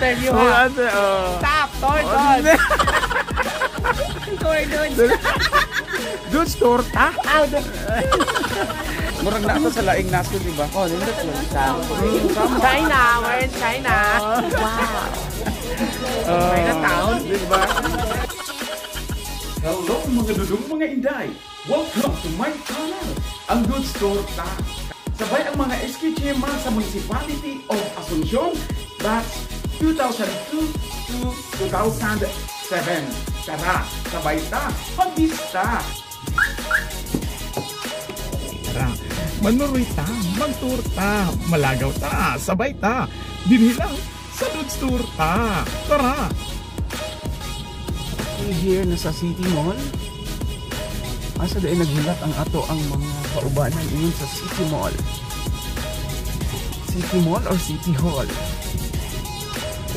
interview Oh, ha. ate, oh. Stop, Tor, Oh, Tor. hindi. Tor, Tor. Dudes, torta. Ow. Murag na ito sa laing naso, di ba? Oh, lang siya. China, we're in China. Wow. Oh, Chinatown. Di ba? Hello mga dudong mga inday! Welcome to my channel, ang Good Store Ta. Sabay ang mga SK chairman sa Municipality of Asuncion batch 2002 to 2007. Tara, sabay ta, pagbista! Tara, manuroy ta, magtour ta, malagaw ta, sabay ta, dinhi lang sa Dudes Tour ta. Tara! Here na sa City Mall. Asa dahil naghilat ang ato ang mga kaubanan ingon sa City Mall. City Mall or City Hall?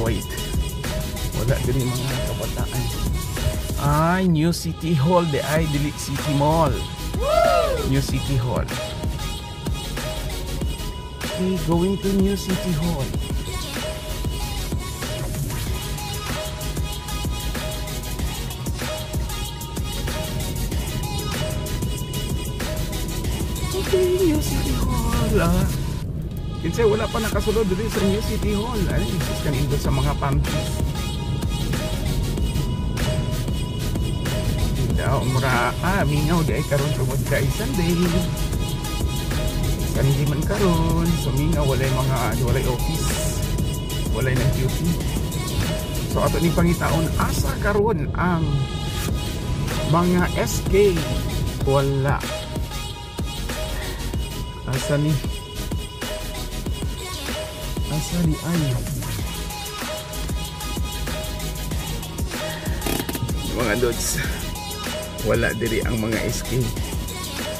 Wait. Wala yung mga kabataan. Ay, New City Hall. De ay, dili City Mall. New City Hall. Okay, going to New City Hall. Okay, New City Hall. Ah. Kinsay, wala pa nakasulod dito sa New City Hall. Ay, isis kanindot sa mga pantries. Daw, mura, ah, mingaw di ay karon tungod kay Sunday. Sunday man karon, so mingaw walay mga, walay office. Walay nag duty. So ato ni pangitaon, asa karon ang mga SK wala asa ni asa ni ay mga dots wala diri ang mga SK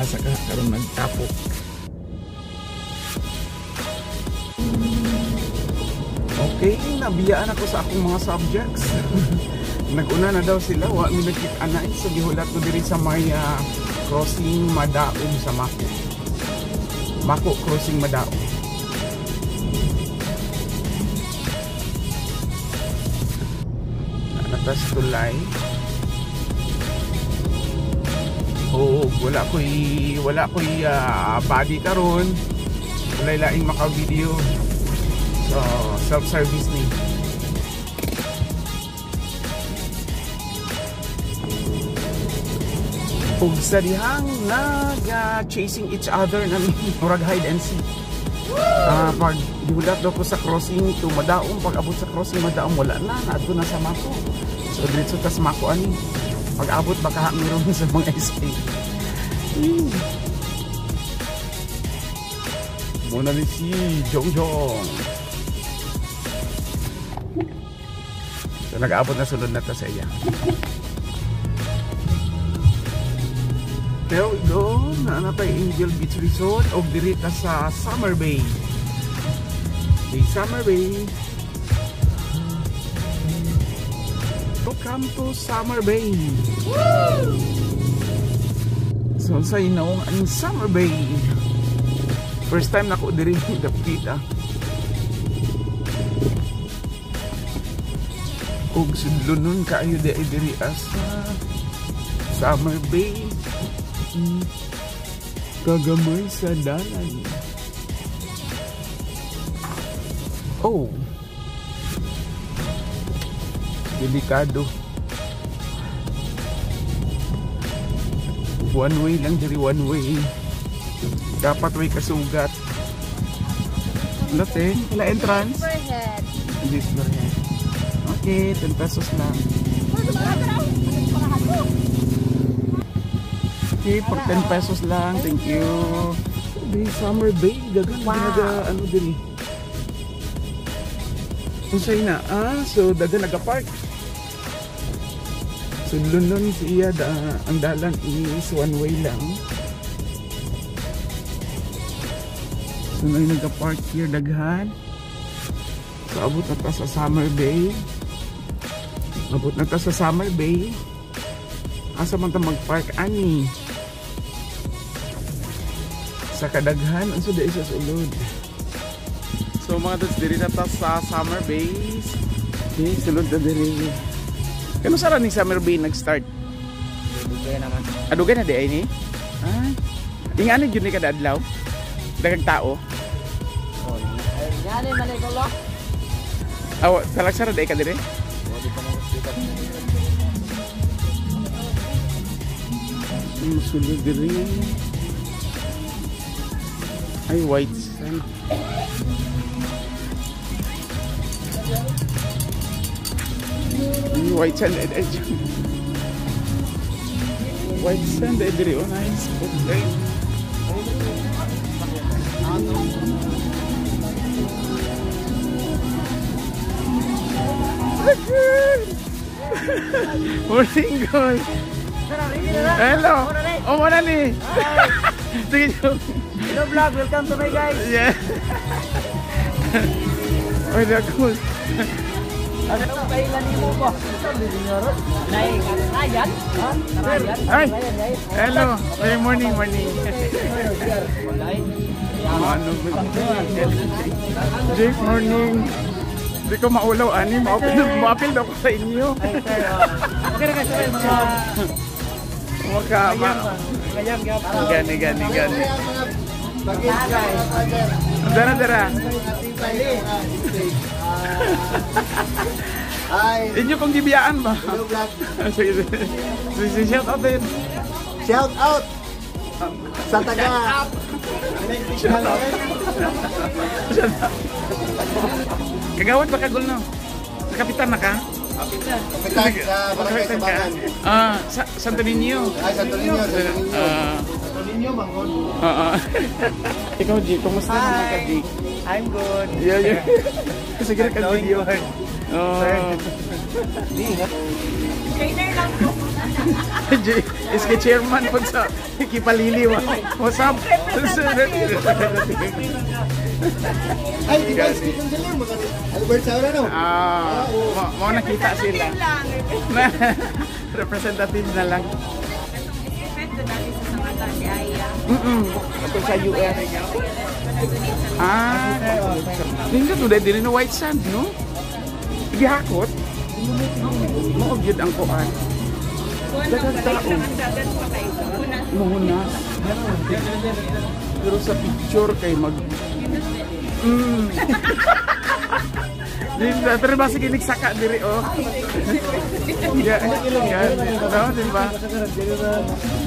asa ka karon nagtapok okay nabiyaan ako sa akong mga subjects. Naguna na daw sila wa mi nagkit-anay so gihulat ko diri sa may ah, crossing Madaog sa Mako. Mako crossing Madaog natas tulay Oo, wala ko'y wala ko'y ah, body karon. Wala laing maka-video. So, self-service ni. ug sa dihang nag-chasing each other na murag hide and seek. Ah, pag dihulat daw ko sa crossing to Madaong, pag abot sa crossing Madaong wala na, nadto na sa Mako. So diretso ta sa Mako ani. Pag abot baka meron sa mga SK. Hmm. Muna ni si Jong Jong. So nag-abot na sunod na ta sa iya. There we go. Na natay Angel Beach Resort o dirita sa Summer Bay. Di Summer Bay. Welcome to Summer Bay. So sa inaong ang Summer Bay. First time na ko diri dapita. Og sudlunon kaayo di diri asa Summer Bay. Mm. Kagamay sa dalan. Oh. Delikado. One way lang diri one way. Dapat may kasugat. Late, wala entrance. This overhead. Okay, 10 pesos lang. Okay, for 10 pesos lang. Thank you. Bay, Summer Bay. Dagan wow. naga, ano din eh. Unsay na? Ah, so dagan nagapark. So lunon siya da, ang dalan is one way lang. So na nagapark here daghan. So abot na ta sa Summer Bay. Abot na ta sa Summer Bay. Asa man ta magpark ani? Sa kadaghan ang suda isa sulod. So mga dots diri na ta sa Summer Base. Okay, sulod na diri. Kano sa ni Summer Bay nag-start? Kaya naman. Adugan na di ay ni? Ah. Ingano jud ni kada adlaw? Daghang tao. Oh, yan eh, malay ko lo. Aw, talagsara di ka dire? Hindi pa naman sikat. Ang sulod diri. Ay, white sand. White sand. White sand. Ay, diri. Oh, nice. Okay. Morning, girl. Hello. Oh, mo na ni. Sige. Hello vlog, welcome to my guys. Yeah. Ay, cool. Ano kailan mo ko? Nay, ayan. Ayan. Ay. Hello. Good morning, morning. Ba? Jake, morning. Hindi ko maulaw, ani. Maapil, maapil daw ko sa inyo. Okay na mga Maka, ma... ngayang gap. Gani, gani, gani. Dara, dara. Hi, Inyo kong gibiyaan ba? hello vlog. Sige, sige. Shout out din. Shout out sa taga Shout out. Kagawad ba kagul no? Sa kapitan na ka? Kapitan sa Barangay Kapitan? Sabagan. Ah, sa Santo Niño. Ay, Santo Niño, Santo Niño. Ah, Niño, Mangon. oo. Ikaw, G, kumusta naman ka, G? I'm good. Yeah, yeah. Sige ka, video. Oh. G, is ka chairman po sa Kipalili. What's up? Ay, di ba, speaking sila yung mga Albert Saura, no? Ah, mo, mo nakita sila. Representative na lang. Mm-mm. Ito sa US. Ah, to dahil din white sand, no? Gihakot. Mo gyud ang kuan. Daghang tao. Pero sa picture kay mag Mm. Di ba pero ba sige nigsaka diri oh. Ya, ya. No, di ba?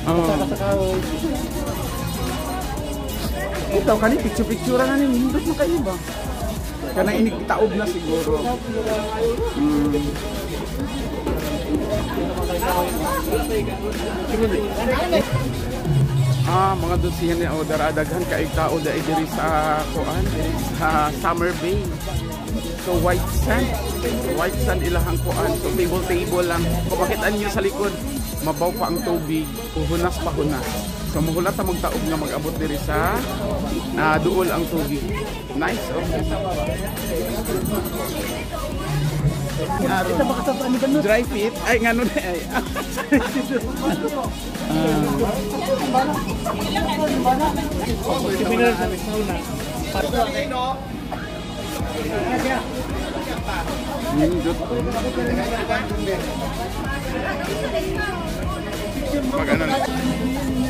Oh. Ito kani picture-picture na ni hindot mo kayo ba? Kana ini taob na siguro. Mm. Ah, mga dulsihan ni Odar adaghan kay tao dai diri sa kuan, diri sa Summer Bay. So white sand, white sand ilahang kuan. So table table lang. Kung makita niyo sa likod, mabaw pa ang tubig, hunas pa hunas. So mahulat ta magtaob nga mag-abot diri sa ah, duol ang tubig. Nice, okay. Dry fit? Ay, nga nun ay. Nindot. Mag ano na.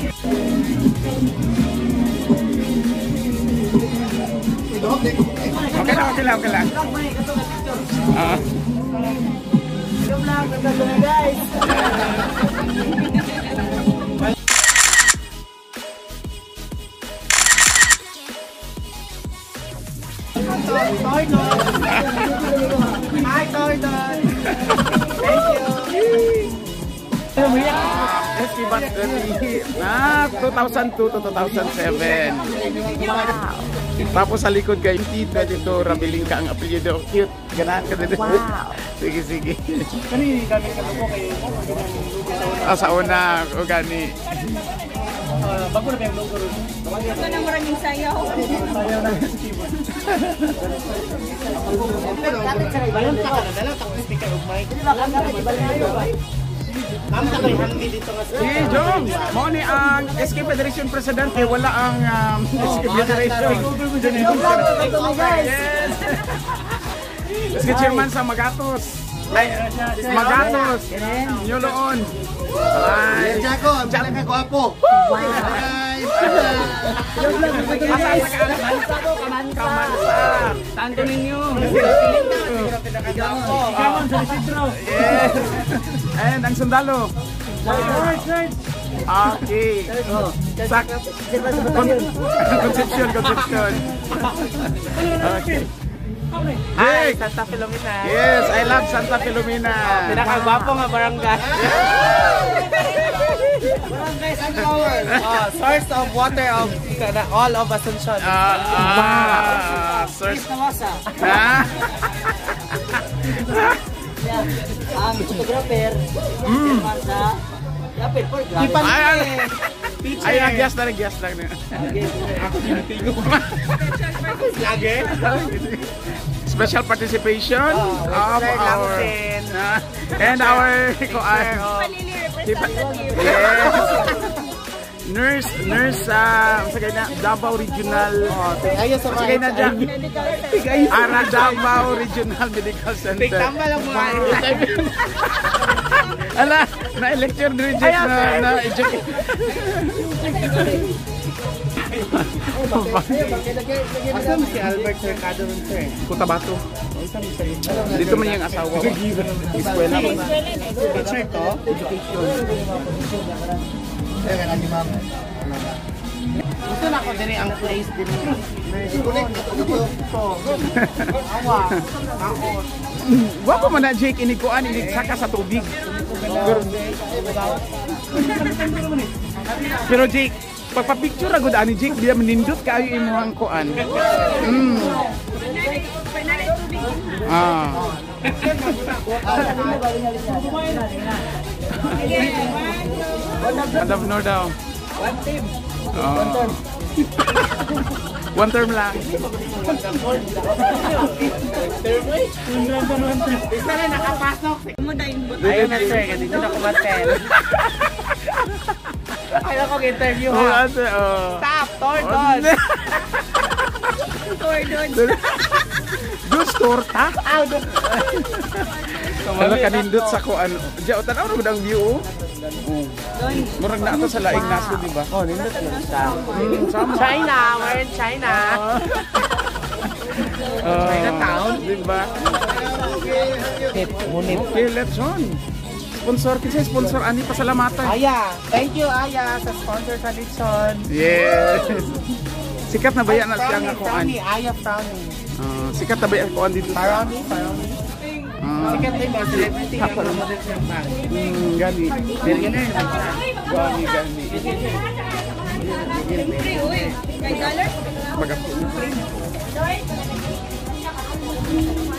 Okay lang, okay lang, okay lang. Ah. Hello vlog, welcome to my guys. Hi, Gordon. Festival Ah, 2002 to 2007. Tapos sa likod kay 2022, rabiling ka ang apelyido. Cute. Ganahan ka din. Wow. sige, sige. Kani kami ka po kay Ah, sa una, o gani. bago na kayong logo ron. Ito na maraming sayaw. Balon ta ka na dala tapos speaker of mic. Ta kay hanmi dito nga Si Jong, mo ni ang SK Federation President kay wala ang um, SK Federation. Yes. SK Chairman sa Magatos. Ay, Magatos. Yoloon. Ay. Jaco, ang pinakagwapo. Guys! Kamansa. Tanto ninyo. Yes. And ang sundalo. Okay. Sak. Con- Conception, Conception. Okay. Hi, Santa Filomena. Yes, I love Santa Filomena. Pinakagwapo nga barangay. oh, source of water of all of Asuncion. Ah, ah, source. Ha? ang photographer, Mm. Sa Yapit for Ay, ay, nag-guess na, nag-guess lang. Lagi? Special participation of Sir our and our kuan. Palili representative. Yes. Nurse, nurse sa sa na Davao Regional. Ayo sa Sige na dyan. Tigay. Ara Davao Regional Medical Center. Tigtamba lang mga Ala, na-lecture din Ayaw, na, sir. na educate. Asan si Albert Mercado rin sir? Cotabato. Dito man yung asawa ko. Eskwela ko. Teacher to? Gusto na ko din ang place din. Awa. Ako. Wapo man na Jake inikuan inisaka sa tubig. Pero Jake, pagpa-picture agud ani Jake, biya manindot kaayo imong kuan. Mm. Ah. Nor daw. One team. One term lang. Isa na nakapasok. Mo. Ayun na sir, ganito na kumaten. Ayaw kong interview ha. oh. Stop, Tordon. Tordon. Dos torta. Aw, do- Ano kanindot sa kuan. Diya tanaw gud ang view. oh. Oh. Murag na ako sa laing naso, di ba? Oh, nindot lang siya. Sama. China, we're in China. Uh, Chinatown? Di ba? Ngunit. Okay, let's on. Sponsor kasi sponsor ani pasalamatan. Aya, thank you Aya sa sponsor sa Litson. Yes. Sikat na ba yan nga kuan? Frowny, Aya Frowny. Ah, sikat na ba yan dito sa? Paroni, Paroni. Ah, Sikat na yung celebrity nga para model siyang bag. mm, gani. Billionaire na siya. Gani, gani. Uy, kay dollar? Magapo. Amen.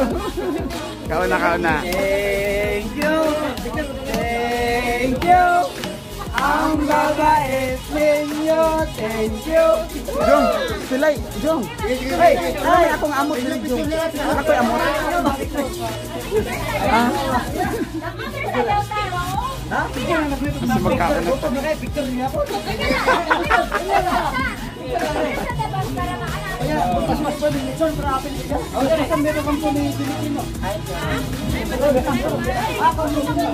Kauna, kauna. Thank you. Thank you. Ang babait ninyo. Thank you. Jong, silay, Jong. Ay, ay, akong amot ni Jong. Ako'y amot. Ah. Kasi magkaon na mas mas pwede nito, para apin nito. Ang ganda meron kang pwede Pilipino. Ay, ako mo.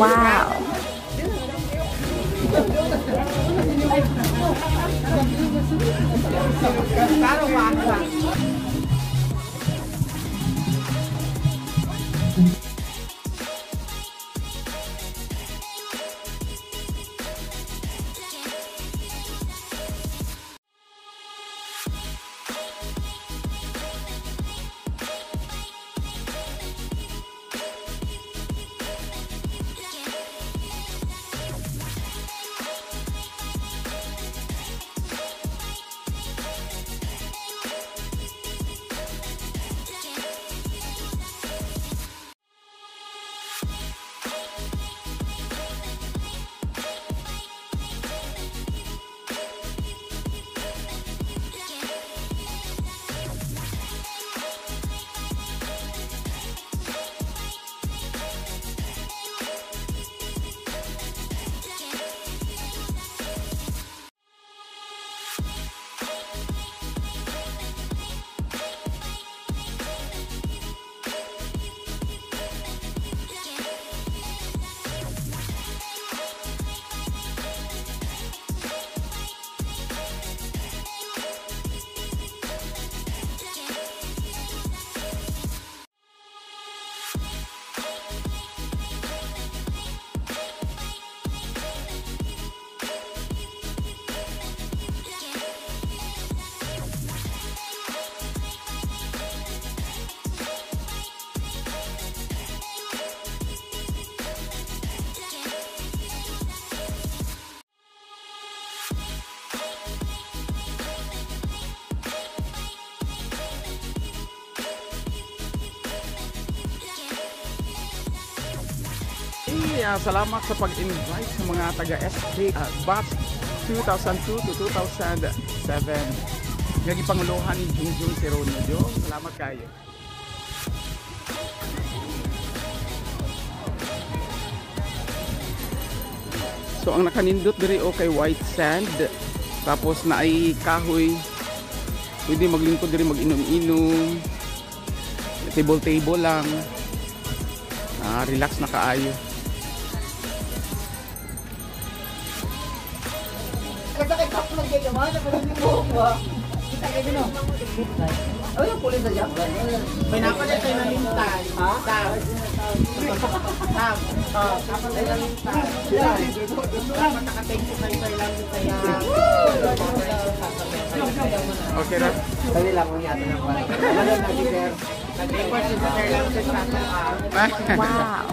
Wow. Claro, to. ah, salamat sa pag-invite sa mga taga SK uh, batch 2002 to 2007. Yung panguluhan ni Junjun Serono. Jo, salamat kayo. So ang nakanindot diri o kay white sand tapos na ay kahoy pwede maglingkod diri mag-inom-inom table table lang ah, relax na kaayo kayo naman. Ano yung buhok mo? Kita kayo din, no? Oh, yung pulis na dyan. May napalit tayo ng lintay. Ha? Tam. Tam. Oh, napalit tayo ng lintay. Dapat naka-thank you tayo tayo lang na. okay na Dali lang kung yata ng parang. Ano na, sir? Nag-request yung tayo lang sa tato. wow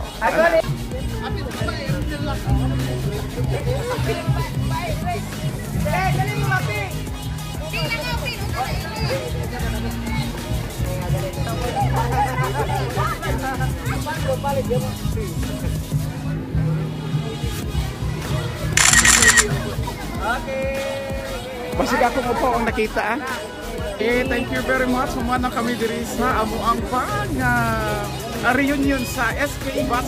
Basig ako mo po ang nakita ah. Eh, thank you very much. Sumana kami diri sa amo ang ah, reunion sa SK Bus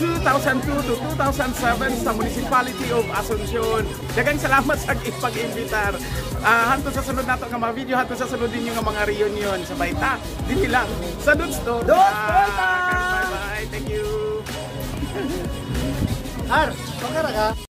2002 to 2007 sa Municipality of Asuncion. Dagang salamat sa ipag-imbitar. Ah, hanto sa sunod nato nga mga video, hanto sa sunod ninyo nga mga reunion sa Baita. Dili lang sa Dudes Store. Dudes Store! Bye bye. Thank you. Ar, pakara ka.